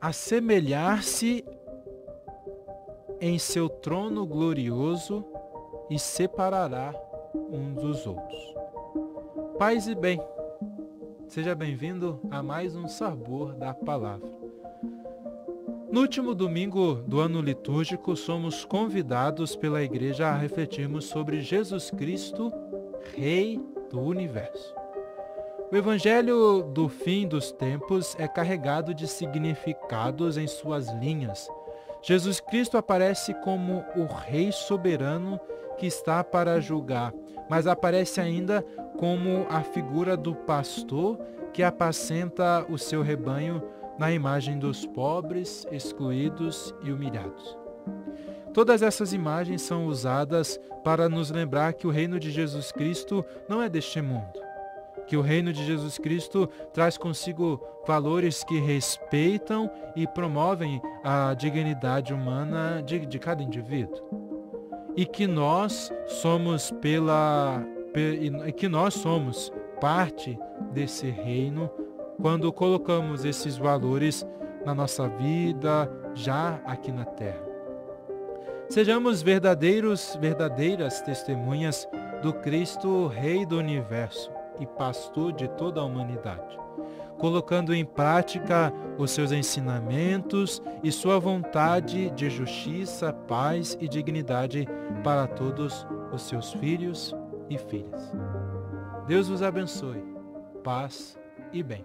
assemelhar-se em seu trono glorioso e separará uns dos outros. Paz e bem, seja bem-vindo a mais um sabor da palavra. No último domingo do ano litúrgico, somos convidados pela igreja a refletirmos sobre Jesus Cristo, Rei do Universo. O Evangelho do fim dos tempos é carregado de significados em suas linhas. Jesus Cristo aparece como o Rei soberano que está para julgar, mas aparece ainda como a figura do pastor que apacenta o seu rebanho na imagem dos pobres, excluídos e humilhados. Todas essas imagens são usadas para nos lembrar que o reino de Jesus Cristo não é deste mundo que o reino de Jesus Cristo traz consigo valores que respeitam e promovem a dignidade humana de, de cada indivíduo. E que nós somos pela que nós somos parte desse reino quando colocamos esses valores na nossa vida já aqui na terra. Sejamos verdadeiros, verdadeiras testemunhas do Cristo Rei do Universo e pastor de toda a humanidade, colocando em prática os seus ensinamentos e sua vontade de justiça, paz e dignidade para todos os seus filhos e filhas. Deus vos abençoe. Paz e bem.